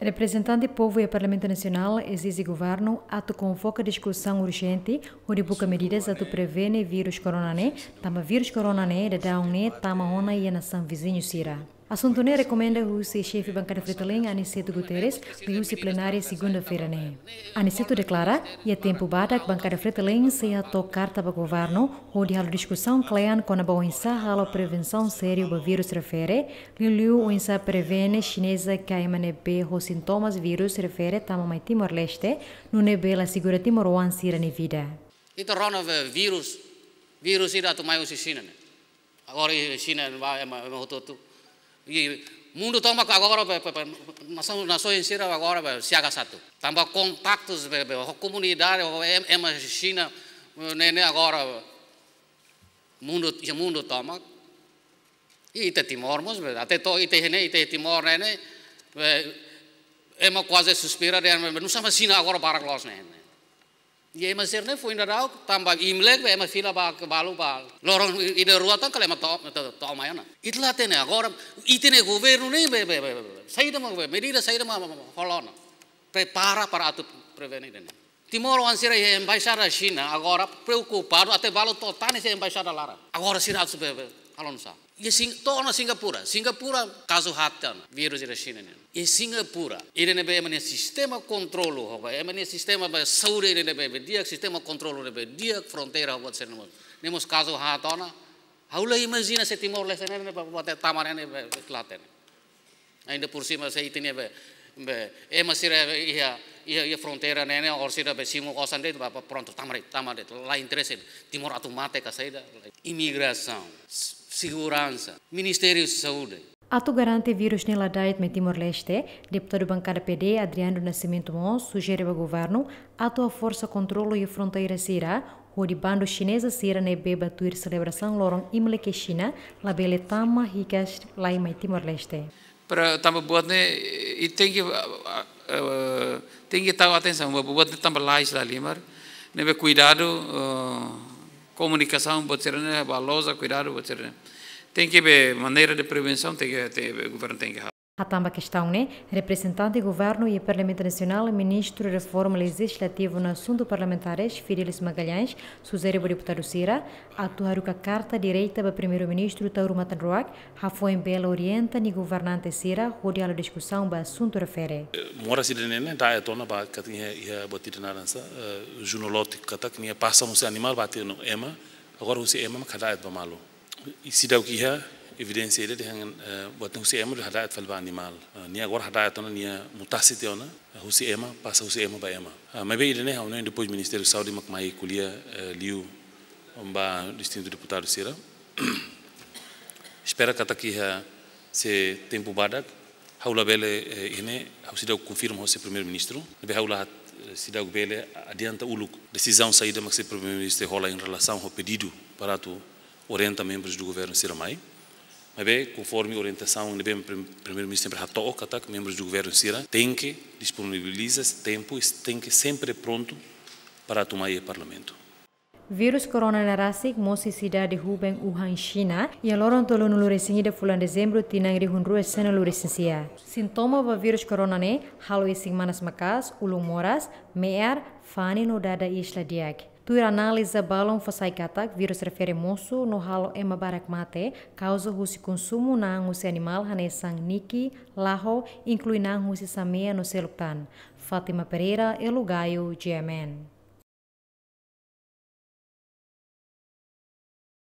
Representante povo e Parlamento Nacional exige governo ato convoca discussão urgente onde busca medidas ato prevene vírus corona né, tama vírus corona né, da né, tama ona e a nação vizinho sira. Assunto ne recomenda o chefe bancada Fretilin, Aniceto Guterres, para o plenária segunda-feira ne. Aniceto declara e a tempo bada que bancada Fretilin se a tocar para o governo, onde a discussão clean com a boa insa a prevenção séria do vírus refere, liu o insa prevene chinesa que a MNB os sintomas vírus refere tama mai Timor-Leste, no nebe la segura Timor-Wan sira ne vida. Ito rona vírus, vírus ira tu mai usi China ne. Agora China vai é uma tudo E mundo toma agora nação nação inteira agora siaga satu. Tambah kontaktus comunidade é uma China nene agora mundo ya mundo toma. E te Timor mos até to ite hene ite Timor nene é uma quase suspira não sabe China agora para Ye Mesir ne foi indarau tambah Imlek be ma fila ba balu ba. Lorong ide ruatan kale ma to to mayana. Itla tene agora itene governo ne be be be. Saída ma medida saída ma holona. Prepara para atu prevenir ne. Timor ansira é embaixada da China agora preocupado até valo totane se embaixada lara. Agora sira atu be alon sa. E sing torna Singapura. Singapura caso hatan vírus da China ne. E Singapura ele ne be mane sistema controlo hoba. E mane sistema be saure ne be dia sistema controlo ne be dia fronteira hoba sen mo. Nemos caso hatona. Haula imagina se Timor Leste ne be bote tamane ne be klaten. Ainda por cima se itine be be e masira ia ia ia fronteira nene or sira be simo kosan de pronto tamare tamare lá interesse Timor atu mate ka saída imigração segurança, Ministério de Saúde. Ato garante vírus nela diet me Timor-Leste, deputado bancada PD Adriano Nascimento Mons sugere ao governo ato a força controle e fronteira sira, onde bando chinesa sira ne beba tuir celebração lorong Imlek China, la bele tama hikas lá em Timor-Leste. Para tamba buat ne e tem que uh, tem que estar atenção, buat ne tamba lais lá limar, ne cuidado uh, comunicação, ser né, balosa, cuidado, né. Tem que ver maneira de prevenção, tem que ter, o governo tem que a tamba questão, né? Representante do governo e Parlamento Nacional, ministro de Reforma Legislativa no assunto parlamentares, Fidelis Magalhães, sugere o deputado Cira, atuar a carta direita para primeiro-ministro Tauro Matanroak, a foi em Bela Orienta, ni governante Cira, rodear a discussão para assunto refere. Mora se né, da é tona ba que tinha bater na lança, junolote kata que tinha passa um animal bater no ema, agora se ema cada é para malo. E se dá que ia evidência ele dengan buat husi ema hadaat falba animal. Ni agora hadaat ona ni mutasite ona husi ema passa husi ema ba ema. Mas bem ele né ona depois ministério de saúde makmai kulia liu ba distinto deputado sira espera kata ki se tempo badak. Haula bele husi dau confirma husi primeiro ministro. Be haula se dau bele adianta uluk decisão saída mas se primeiro ministro rola em relação ao pedido para tu orienta membros do governo Siramai mas conforme a orientação do primeiro-ministro sempre hato katak membros do governo Sira tem que disponibilizar tempo e tem que sempre pronto para tomar o parlamento. Vírus corona narasik mosi cidade de Hubei, Wuhan, China, e a loron tolo no luresinha de fulan dezembro tinang de hundru sena luresinsia. Sintoma do vírus corona ne, halo ising manas makas, ulung moras, mear, fani no dada isla diak. Tuir análise balão fasai katak vírus refere moço no halo ema barak mate causa husi consumo na husi animal hanesang niki, laho, inclui na husi samea no seluktan. Fátima Pereira, Elugaio, GMN.